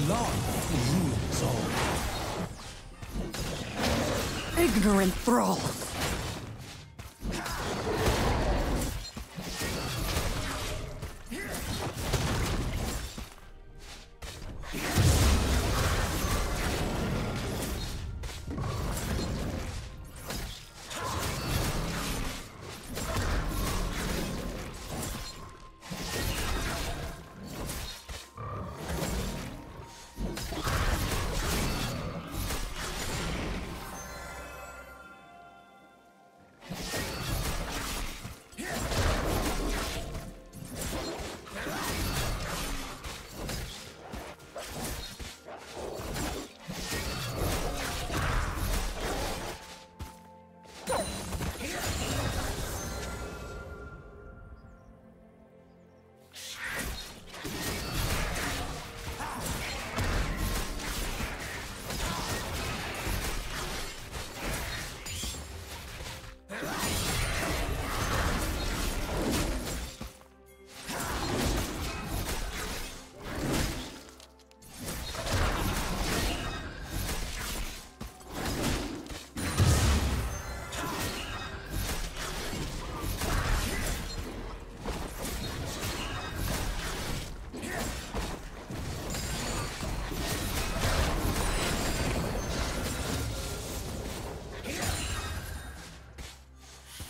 Love rules all. Ignorant thrall!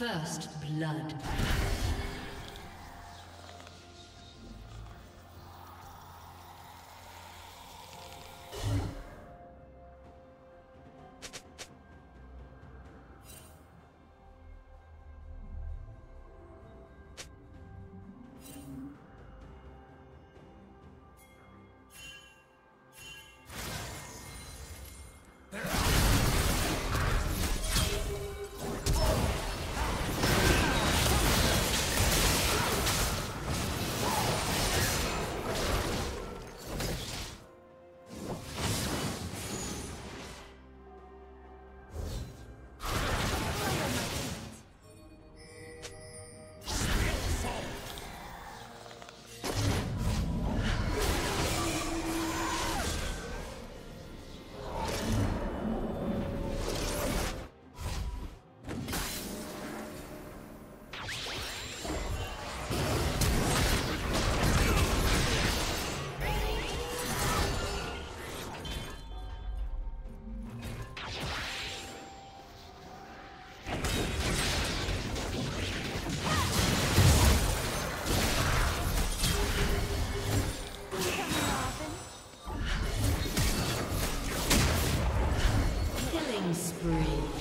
First blood. free.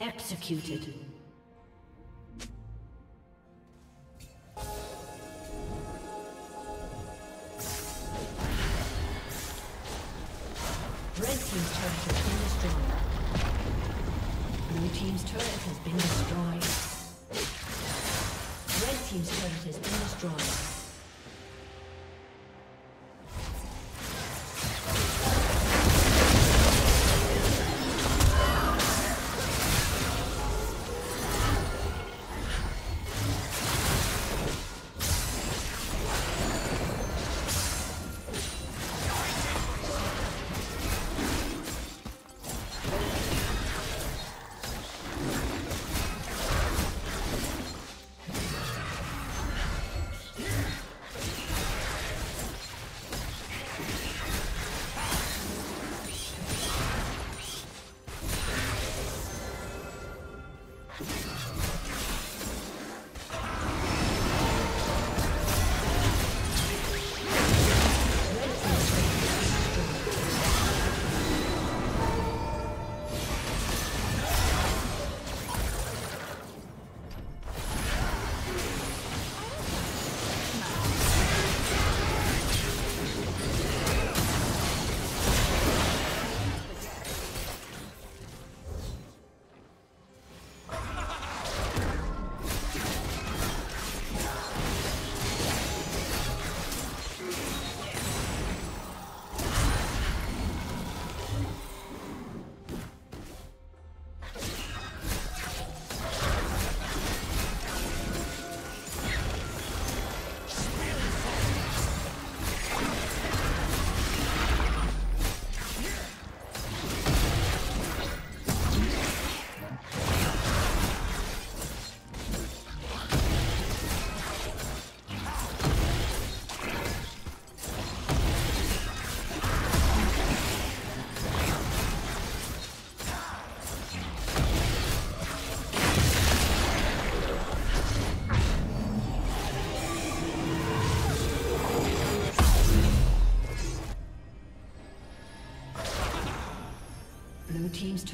Executed.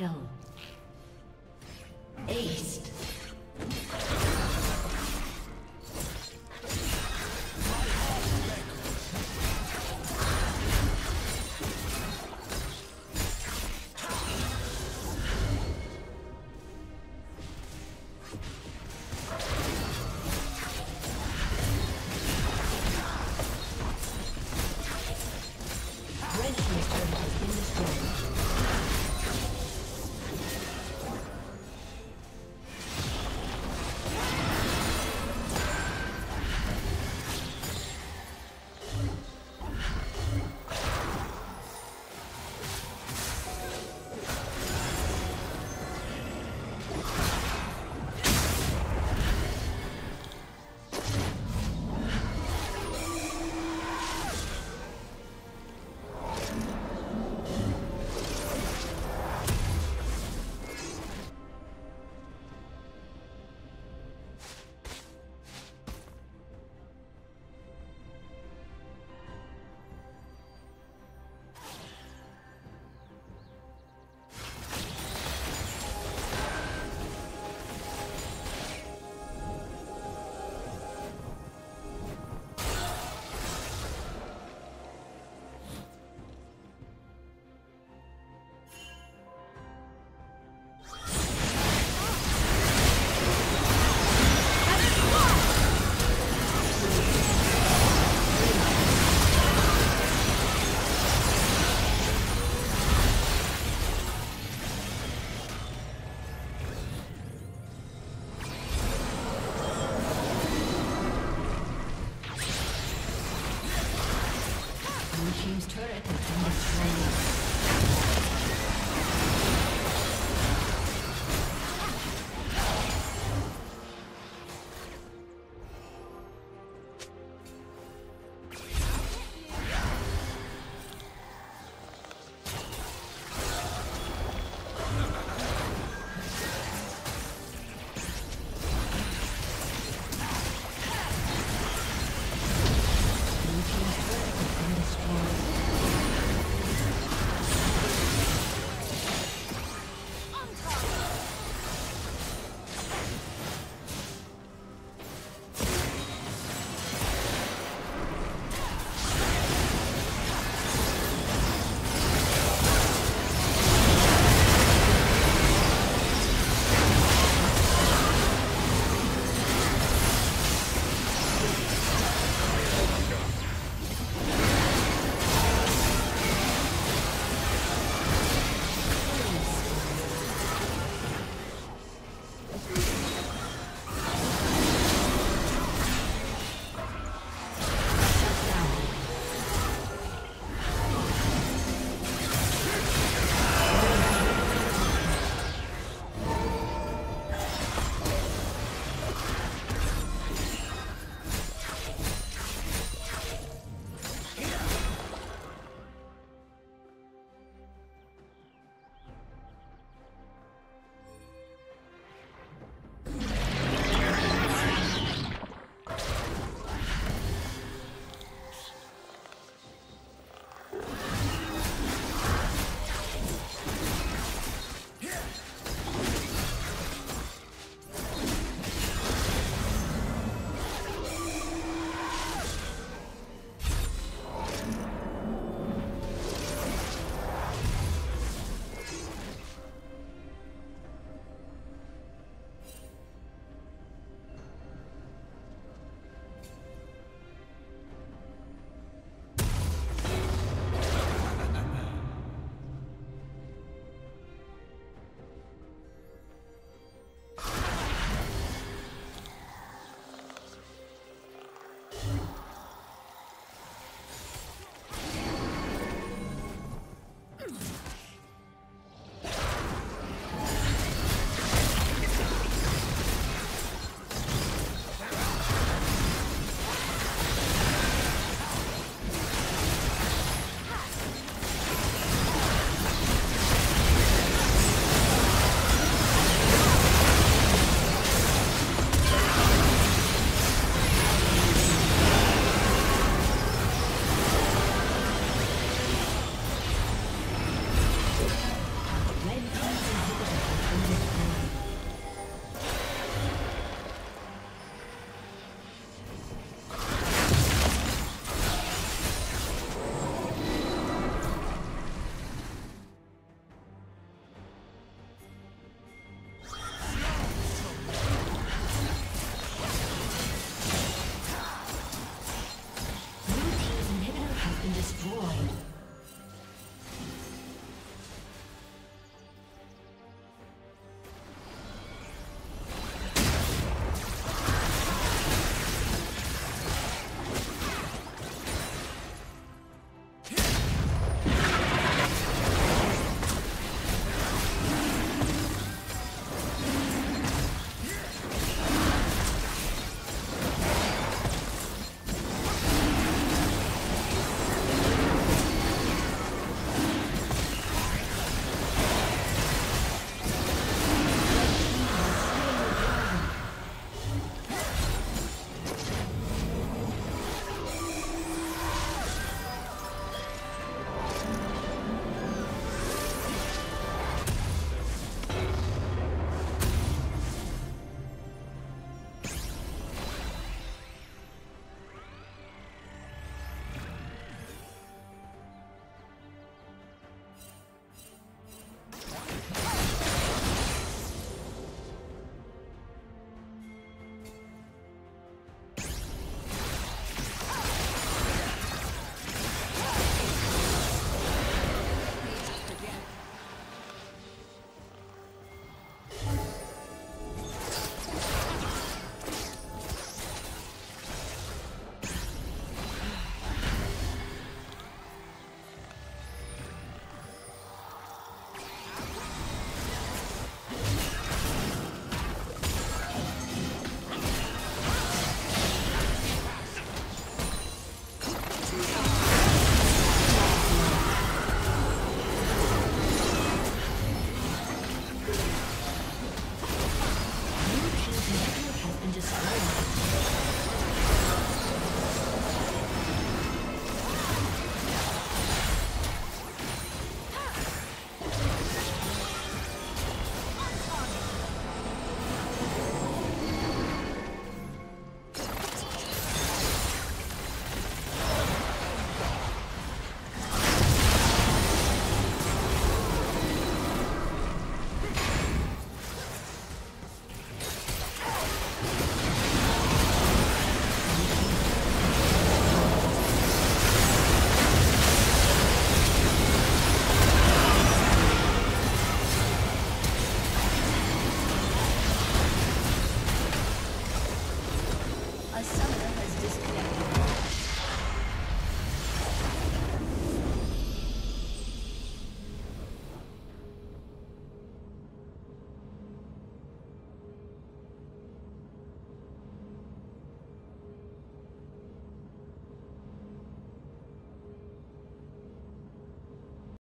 Quadra